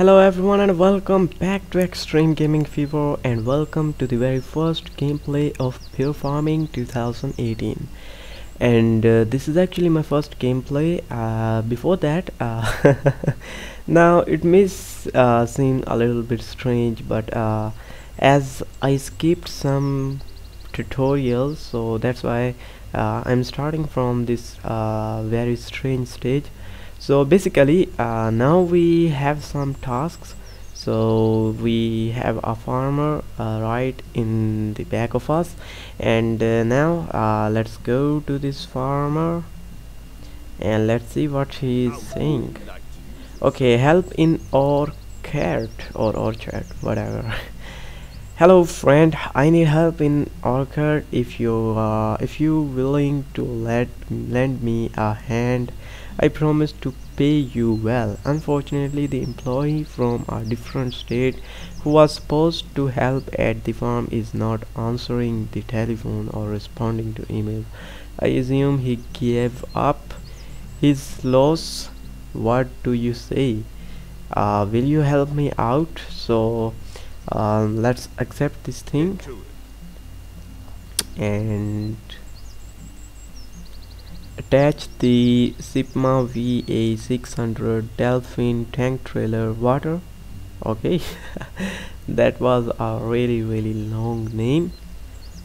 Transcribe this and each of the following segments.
Hello everyone and welcome back to Xtreme Gaming Fever and welcome to the very first gameplay of Pure Farming 2018 and uh, this is actually my first gameplay. Uh, before that uh, now it may uh, seem a little bit strange but uh, as I skipped some tutorials so that's why uh, I'm starting from this very strange stage so basically uh, now we have some tasks. So we have a farmer uh, right in the back of us. And uh, now uh, let's go to this farmer and let's see what he is saying. Okay help in orchard or orchard whatever hello friend i need help in orchard if you uh, if you willing to let lend me a hand I promise to pay you well. Unfortunately, the employee from a different state who was supposed to help at the farm is not answering the telephone or responding to email I assume he gave up his loss. What do you say? Uh, will you help me out? So um, let's accept this thing. And attach the Sigma VA600 Delphin tank trailer water. Okay. That was a really really long name.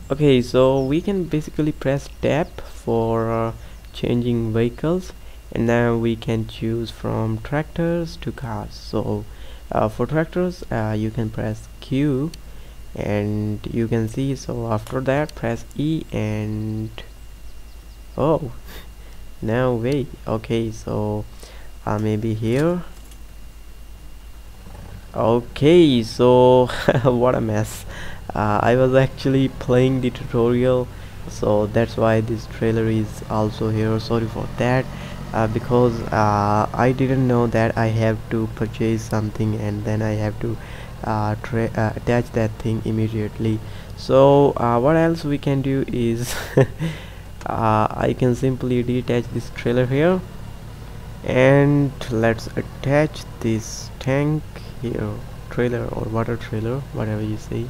Okay so we can basically press tab for uh, changing vehicles. And now we can choose from tractors to cars. So uh, for tractors uh, you can press Q and you can see so after that press E and oh now wait okay so uh, maybe here. Okay so what a mess. Uh, I was actually playing the tutorial so that's why this trailer is also here sorry for that uh, because uh, I didn't know that I have to purchase something and then I have to uh, uh, attach that thing immediately. So uh, what else we can do is uh, I can simply detach this trailer here and let's attach this tank here trailer or water trailer whatever you say.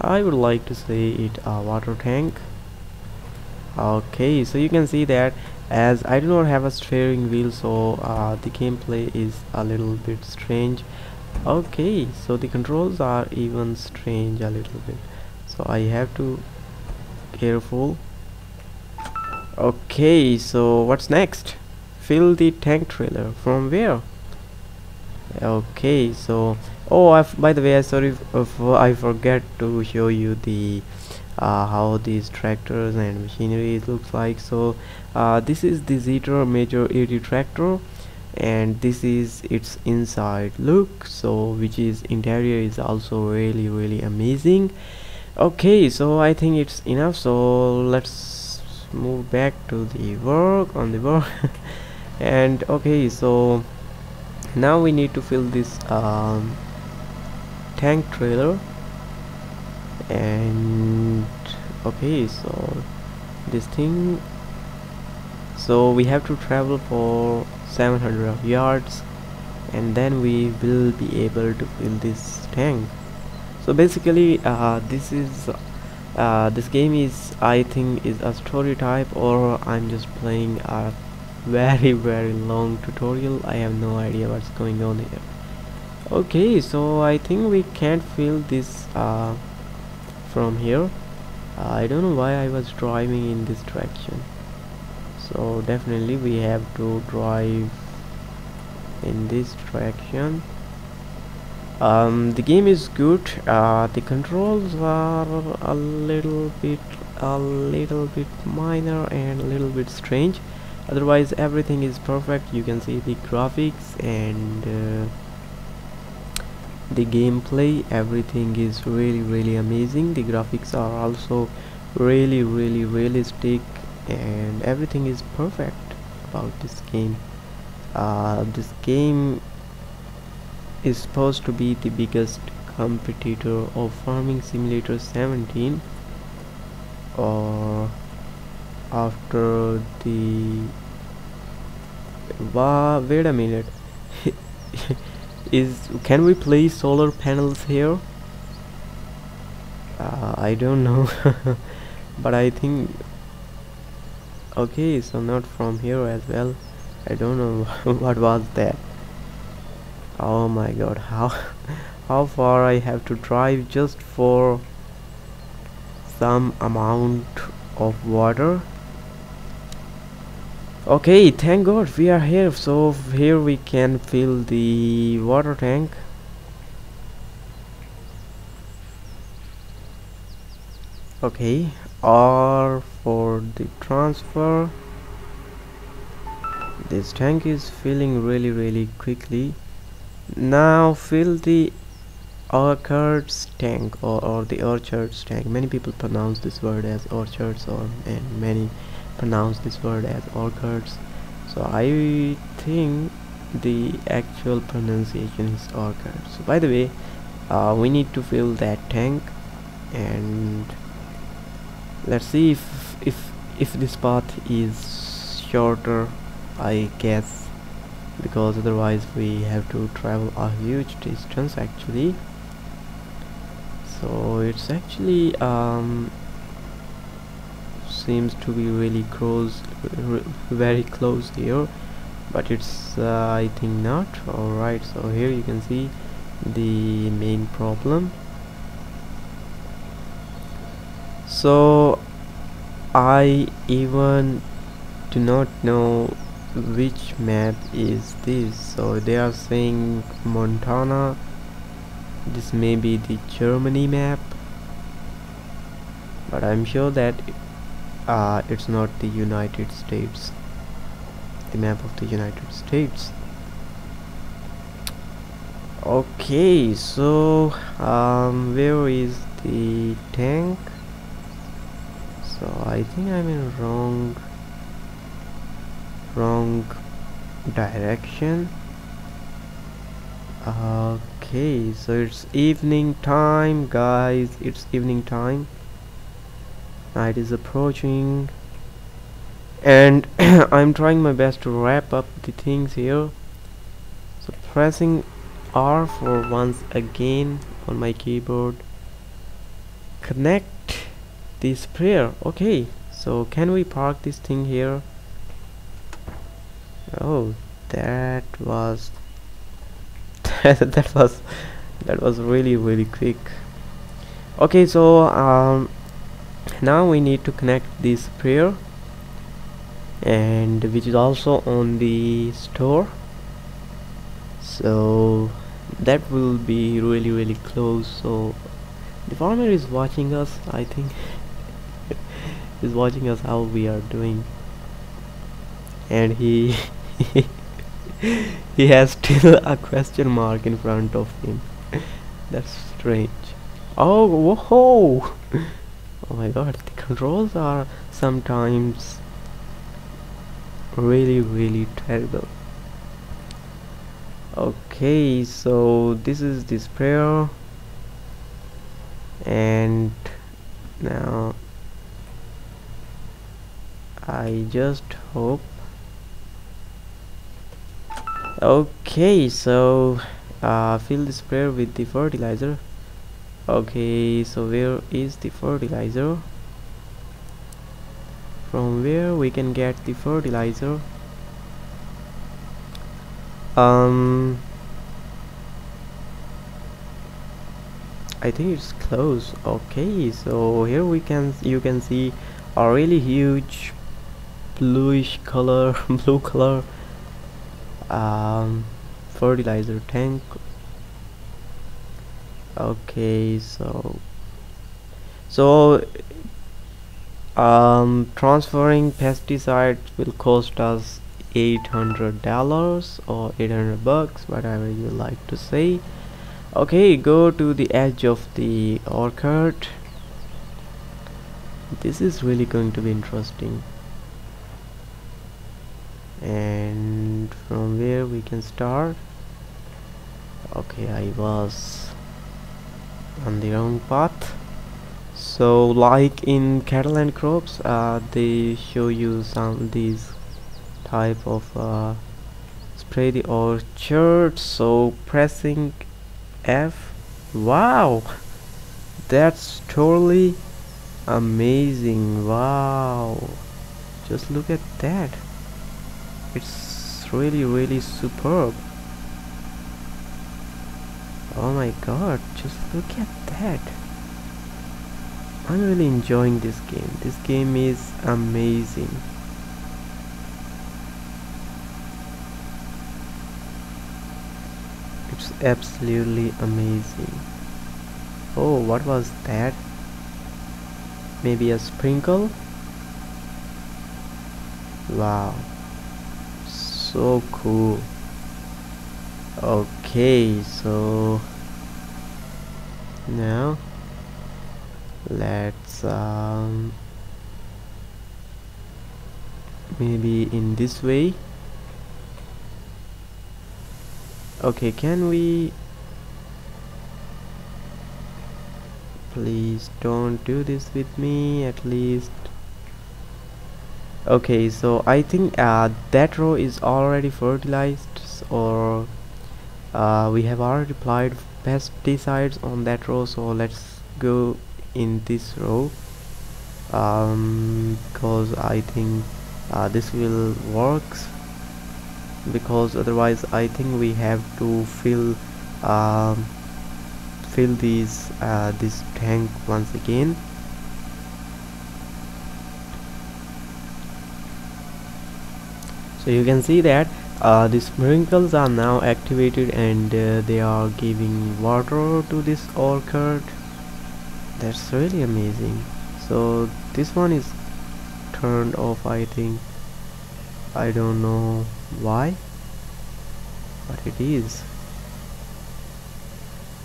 I would like to say it a water tank. Okay so you can see that as I do not have a steering wheel so uh, the gameplay is a little bit strange. Okay so the controls are even strange a little bit. So I have to careful. Okay so what's next? Fill the tank trailer from where? Okay so oh I've, by the way I sorry if I forget to show you the uh, how these tractors and machinery looks like. So uh, this is the Zetor Major 80 tractor and this is its inside look so which is interior is also really really amazing. Okay so I think it's enough. So let's move back to the work on the work. And okay so now we need to fill this um, tank trailer and okay so this thing so we have to travel for 700 yards and then we will be able to fill this tank. So basically uh, this is uh, this game is I think is a story type or I'm just playing a very very long tutorial. I have no idea what's going on here. Okay so I think we can't feel this uh, from here. I don't know why I was driving in this direction. So definitely we have to drive in this direction. Um, the game is good. Uh, the controls are a little bit a little bit minor and a little bit strange. Otherwise everything is perfect. You can see the graphics and uh, the gameplay everything is really really amazing. The graphics are also really really realistic and everything is perfect about this game. Uh, this game is supposed to be the biggest competitor of Farming Simulator 17 or after the wow, wait a minute is can we place solar panels here? Uh, I don't know but I think okay so not from here as well. I don't know what was that. Oh my god how how far I have to drive just for some amount of water okay thank god we are here so here we can fill the water tank. Okay R for the transfer. This tank is filling really really quickly. Now fill the orchards tank or, or the orchards tank. Many people pronounce this word as orchards or and many pronounce this word as orchards. So I think the actual pronunciation is orchards. So by the way uh, we need to fill that tank and let's see if if if this path is shorter I guess because otherwise we have to travel a huge distance actually. So it's actually um, seems to be really close very close here but it's uh, I think not. Alright so here you can see the main problem. So I even do not know which map is this. So they are saying Montana. This may be the Germany map. But I'm sure that uh, it's not the United States. The map of the United States. Okay so um, where is the tank? So I think I'm in wrong wrong direction. Okay so it's evening time guys. It's evening time night is approaching. And I'm trying my best to wrap up the things here. So pressing R for once again on my keyboard. Connect this sprayer okay so can we park this thing here? Oh that was that was that was really really quick. Okay so um now we need to connect this sprayer and which is also on the store. So that will be really really close. So the farmer is watching us I think. Is watching us how we are doing. And he he has still a question mark in front of him. That's strange. Oh whoa oh my god the controls are sometimes really really terrible. Okay so this is the sprayer and now I just hope. Okay so uh, fill the sprayer with the fertilizer okay so where is the fertilizer? From where we can get the fertilizer? Um I think it's close. Okay so here we can you can see a really huge bluish color blue color um, fertilizer tank okay so so um, transferring pesticides will cost us 800 dollars or 800 bucks whatever you like to say. Okay go to the edge of the orchard. This is really going to be interesting. And from where we can start? Okay I was on the wrong path. So like in cattle and crops uh, they show you some these type of uh, spray the so pressing F. Wow! That's totally amazing. Wow! Just look at that. It's really really superb oh my god just look at that. I'm really enjoying this game. This game is amazing. It's absolutely amazing. Oh what was that? Maybe a sprinkle? Wow. So cool okay so now let's um, maybe in this way. Okay can we please don't do this with me at least. Okay so I think uh, that row is already fertilized or uh, we have already applied pesticides on that row so let's go in this row. Um, because I think uh, this will works because otherwise I think we have to fill um, fill these uh, this tank once again. So you can see that uh, the sprinkles are now activated and uh, they are giving water to this orchard. That's really amazing. So this one is turned off I think. I don't know why but it is.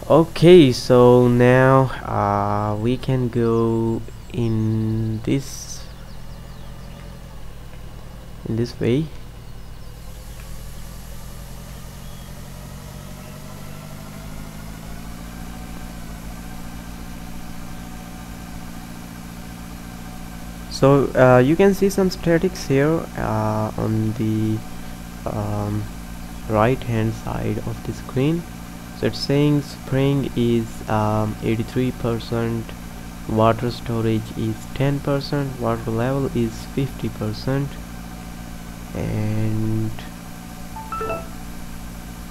Okay so now uh, we can go in this in this way so uh, you can see some statics here uh, on the um, right hand side of the screen. So it's saying spring is 83% um, water storage is 10% water level is 50% and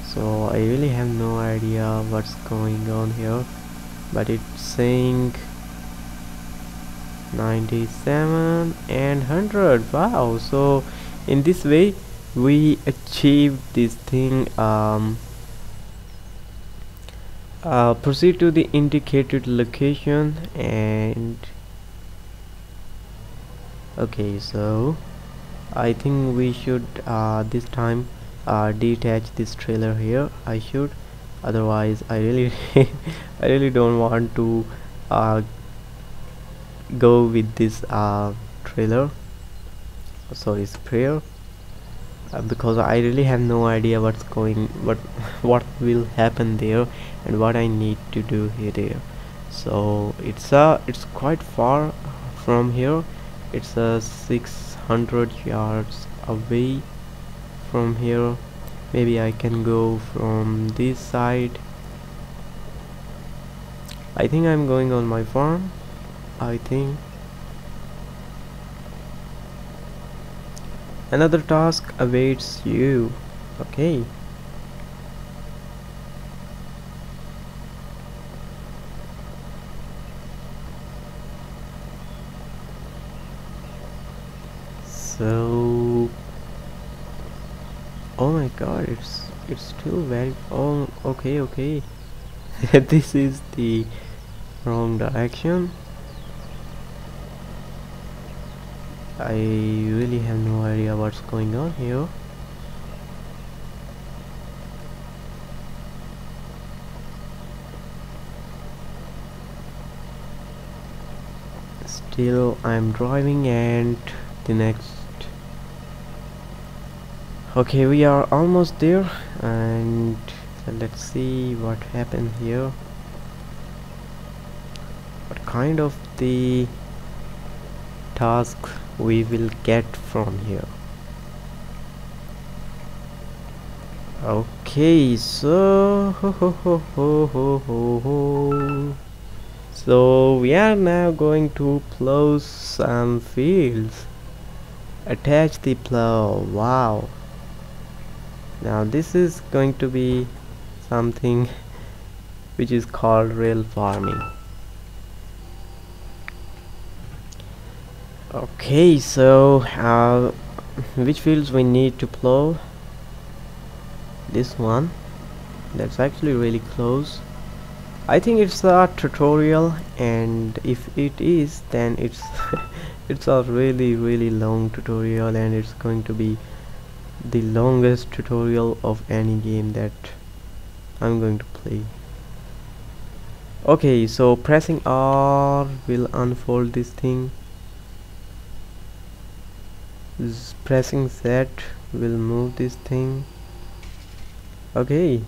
so I really have no idea what's going on here but it's saying 97 and 100 wow. So in this way we achieved this thing um, uh, proceed to the indicated location and okay so I think we should uh, this time uh, detach this trailer here. I should. Otherwise I really I really don't want to uh, go with this uh, trailer. Sorry sprayer uh, because I really have no idea what's going what what will happen there and what I need to do here. So it's uh it's quite far from here. It's a uh, 600 yards away from here. Maybe I can go from this side. I think I'm going on my farm I think. Another task awaits you. Okay. So oh my god it's it's still very oh okay okay. This is the wrong direction I really have no idea what's going on here. Still I'm driving and the next. Okay we are almost there and let's see what happened here. What kind of the task we will get from here. Okay so ho, ho, ho, ho, ho, ho, so we are now going to plow some fields. Attach the plow. Wow. Now this is going to be something which is called real farming okay so uh, which fields we need to plow? This one. That's actually really close. I think it's a tutorial and if it is then it's it's a really really long tutorial and it's going to be the longest tutorial of any game that I'm going to play. Okay so pressing R will unfold this thing pressing Z will move this thing. Okay.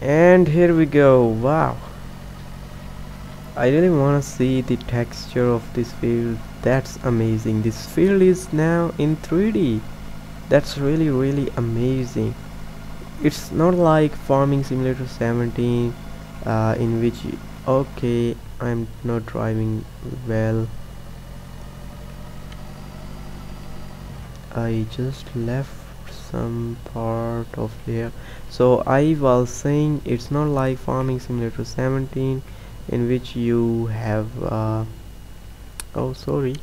And here we go. Wow. I really want to see the texture of this field. That's amazing. This field is now in 3d that's really really amazing. It's not like farming simulator 17 uh, in which okay I'm not driving well I just left some part of here. So I was saying it's not like farming simulator 17 in which you have uh, oh sorry.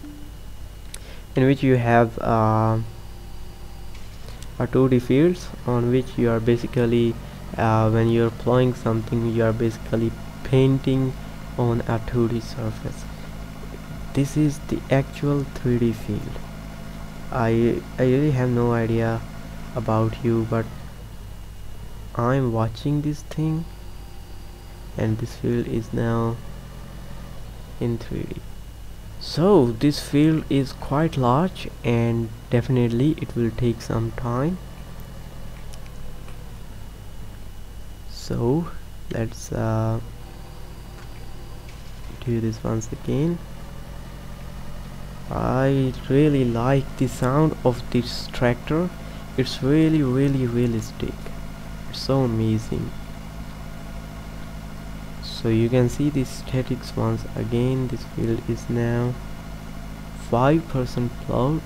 In which you have uh, a 2d fields on which you are basically uh, when you're plowing something you are basically painting on a 2d surface. This is the actual 3d field I I really have no idea about you but I'm watching this thing and this field is now in 3D so this field is quite large and definitely it will take some time. So let's uh, do this once again I really like the sound of this tractor. It's really really realistic. It's so amazing. So you can see the statics once again. This field is now 5% plowed.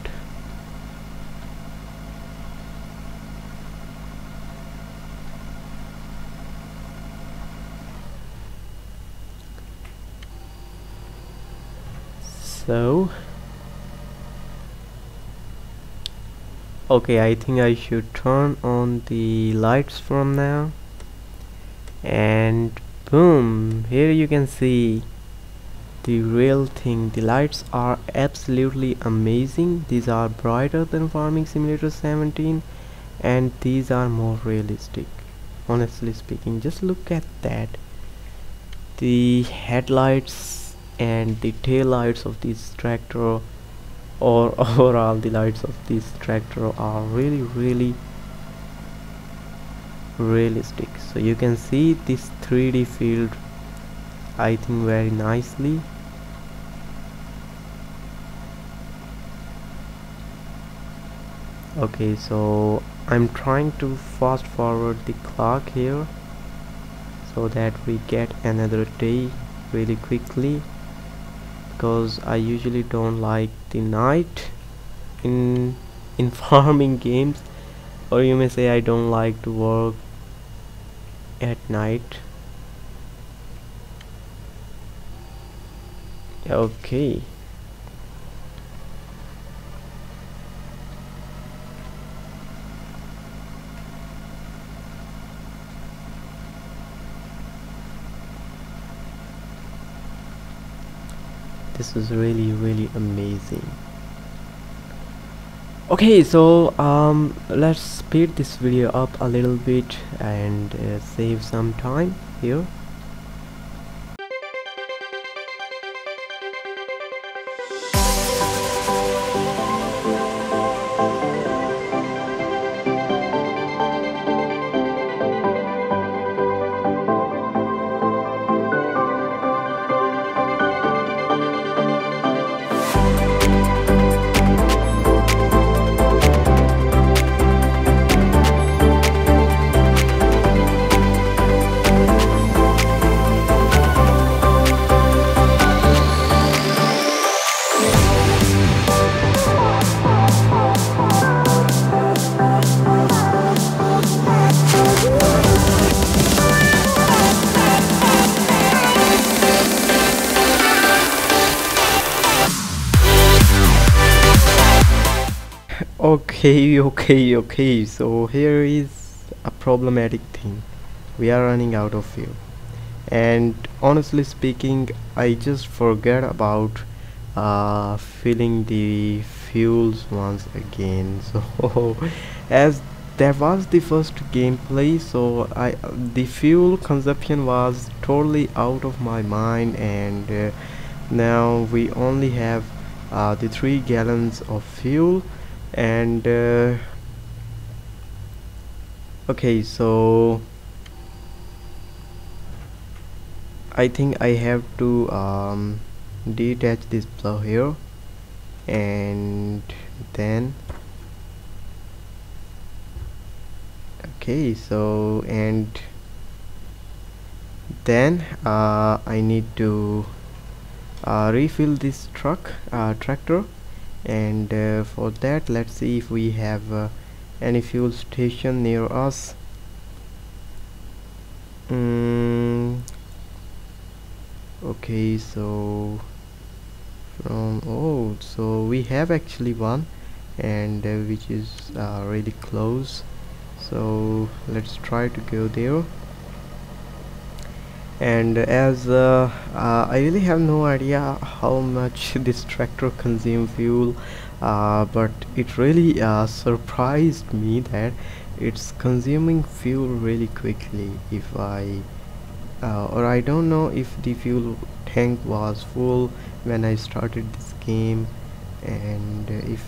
So okay I think I should turn on the lights from now. And boom here you can see the real thing. The lights are absolutely amazing. These are brighter than farming simulator 17 and these are more realistic honestly speaking. Just look at that. The headlights and the tail lights of this tractor or overall the lights of this tractor are really really realistic so you can see this 3d field I think very nicely. Okay so I'm trying to fast forward the clock here so that we get another day really quickly because I usually don't like the night in in farming games? Or you may say I don't like to work at night. Okay this is really really amazing. Okay so um, let's speed this video up a little bit and uh, save some time here okay okay okay. So here is a problematic thing. We are running out of fuel. And honestly speaking I just forget about uh, filling the fuels once again. So as that was the first gameplay so I the fuel consumption was totally out of my mind. And uh, now we only have uh, the three gallons of fuel and uh, okay so I think I have to um, detach this plow here. And then okay so and then uh, I need to uh, refill this truck uh, tractor and uh, for that let's see if we have uh, any fuel station near us. Mm, okay so from oh so we have actually one and uh, which is uh, really close. So let's try to go there and as uh, uh, I really have no idea how much this tractor consume fuel uh, but it really uh, surprised me that it's consuming fuel really quickly. If I uh, or I don't know if the fuel tank was full when I started this game and if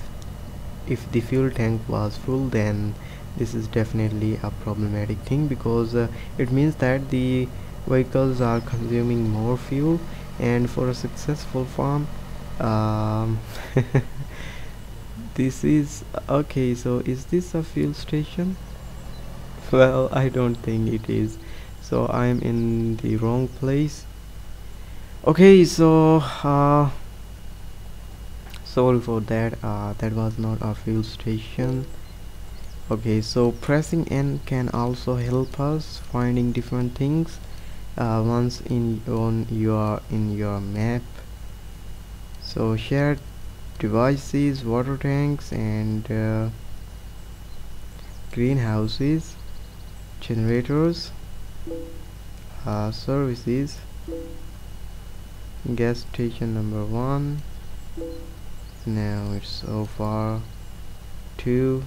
if the fuel tank was full then this is definitely a problematic thing because uh, it means that the vehicles are consuming more fuel and for a successful farm um, this is okay so is this a fuel station? Well I don't think it is. So I'm in the wrong place. Okay so uh, sorry for that uh, that was not a fuel station. Okay so pressing n can also help us finding different things uh, once in on your in your map. So shared devices water tanks and uh, greenhouses generators uh, services. Gas station number one. Now it's so far. Two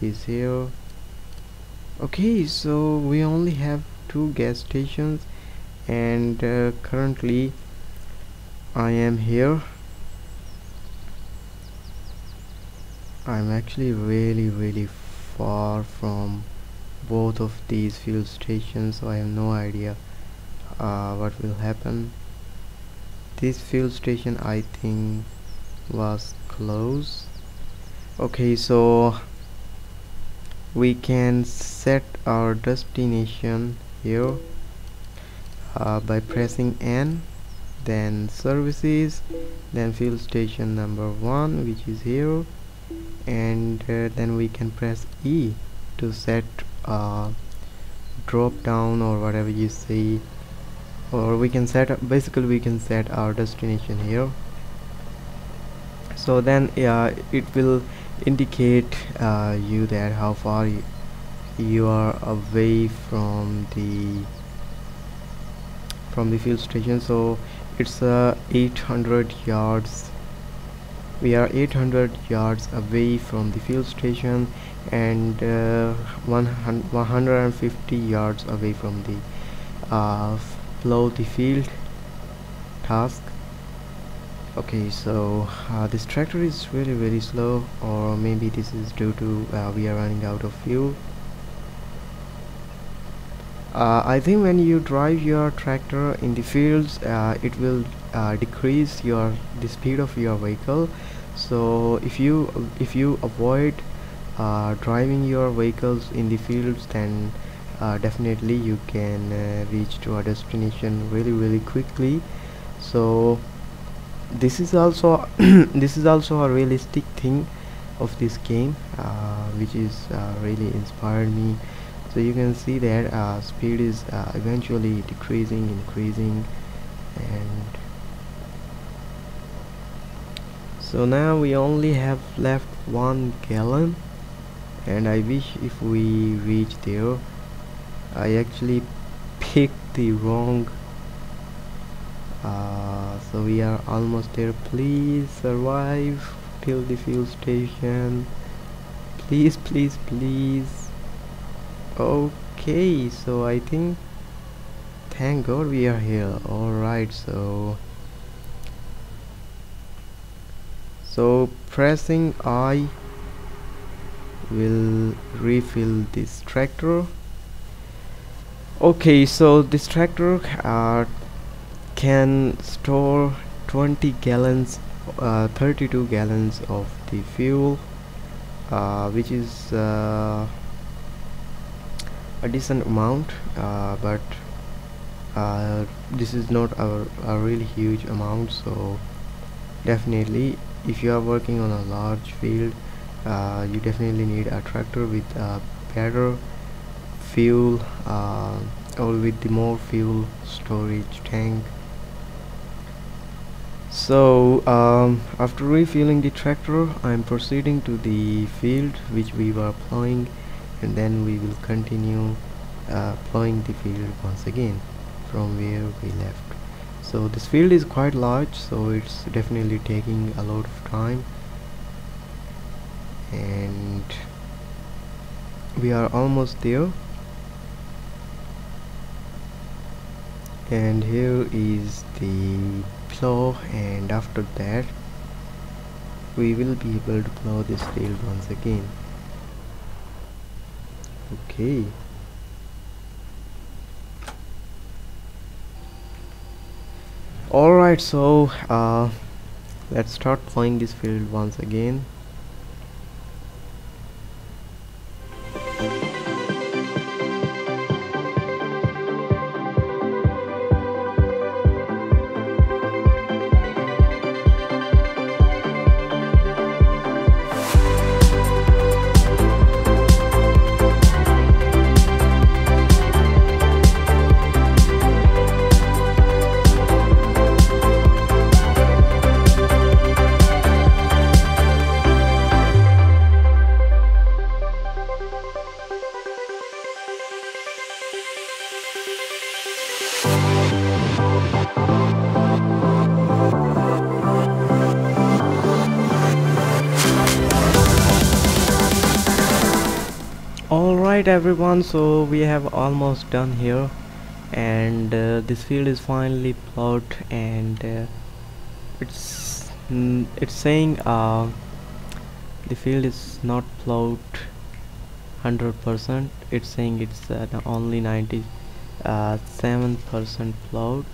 is here. Okay so we only have two gas stations and uh, currently I am here. I'm actually really really far from both of these fuel stations so I have no idea uh, what will happen. This fuel station I think was closed. Okay so we can set our destination here uh, by pressing N then services then fuel station number one which is here and uh, then we can press E to set uh, drop down or whatever you say or we can set basically we can set our destination here. So then yeah it will indicate uh, you that how far you are away from the from the fuel station. So it's uh, 800 yards. We are 800 yards away from the fuel station and uh, 150 yards away from the uh, flow the field task. Okay so uh, this tractor is really very slow or maybe this is due to uh, we are running out of fuel uh, I think when you drive your tractor in the fields uh, it will uh, decrease your the speed of your vehicle. So if you if you avoid uh, driving your vehicles in the fields then definitely you can reach to a destination really really quickly. So this is also this is also a realistic thing of this game uh, which is uh, really inspired me so you can see that uh, speed is uh, eventually decreasing increasing and so now we only have left one gallon and I wish if we reach there I actually picked the wrong uh, so we are almost there. Please survive till the fuel station. Please please please okay so I think thank god we are here. Alright so so pressing I will refill this tractor. Okay so this tractor uh, can store 20 gallons uh, 32 gallons of the fuel uh, which is uh, a decent amount uh, but uh, this is not a, a really huge amount so definitely if you are working on a large field uh, you definitely need a tractor with better fuel uh, or with the more fuel storage tank. So um, after refueling the tractor I'm proceeding to the field which we were plowing and then we will continue uh, plowing the field once again from where we left. So this field is quite large so it's definitely taking a lot of time. And we are almost there. And here is the plow and after that we will be able to plow this field once again okay. Alright so uh, let's start playing this field once again alright everyone? So we have almost done here. And uh, this field is finally plowed and uh, it's mm, it's saying uh, the field is not plowed 100% it's saying it's uh, only 97% uh, plowed.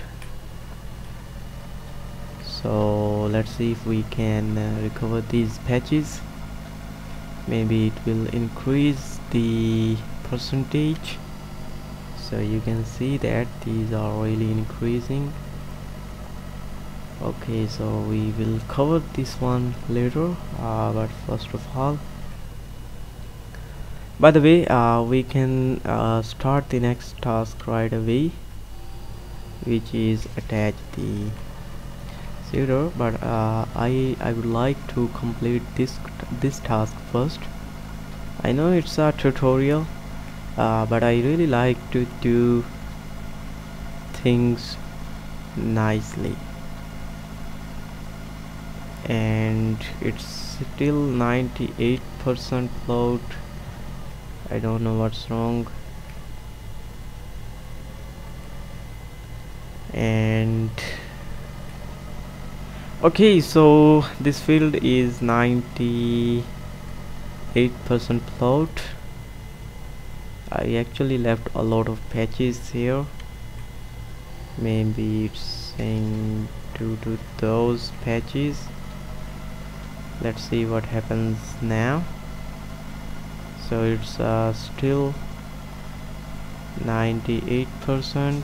So let's see if we can uh, recover these patches. Maybe it will increase the percentage. So you can see that these are really increasing. Okay so we will cover this one later uh, but first of all by the way uh, we can uh, start the next task right away which is attach the zero but uh, I I would like to complete this this task first I know it's a tutorial uh, but I really like to do things nicely. And it's still 98% load. I don't know what's wrong. And okay so this field is 90 8% plot I actually left a lot of patches here. Maybe it's saying to those patches. Let's see what happens now. So it's uh, still 98%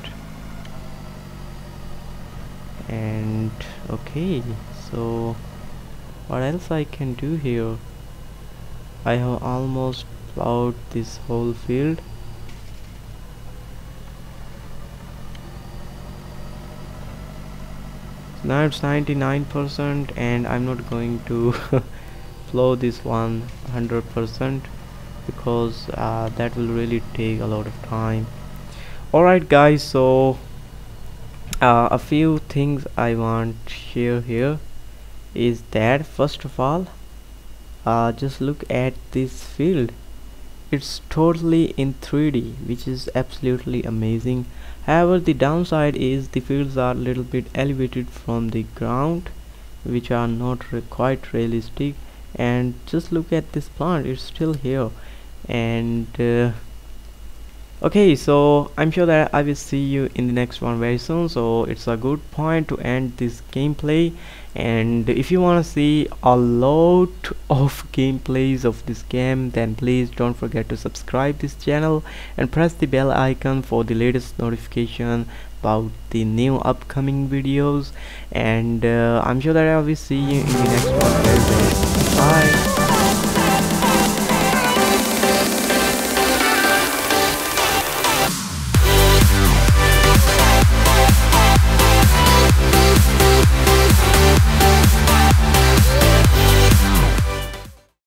and okay so what else I can do here I have almost plowed this whole field. Now it's 99% and I'm not going to plow this one 100% because uh, that will really take a lot of time. Alright guys so uh, a few things I want to share here is that first of all uh, just look at this field. It's totally in 3d which is absolutely amazing. However the downside is the fields are a little bit elevated from the ground which are not re quite realistic. And just look at this plant it's still here. And uh, okay so i'm sure that i will see you in the next one very soon. So it's a good point to end this gameplay and if you want to see a lot of gameplays of this game then please don't forget to subscribe this channel and press the bell icon for the latest notification about the new upcoming videos. And uh, i'm sure that i will see you in the next one. Bye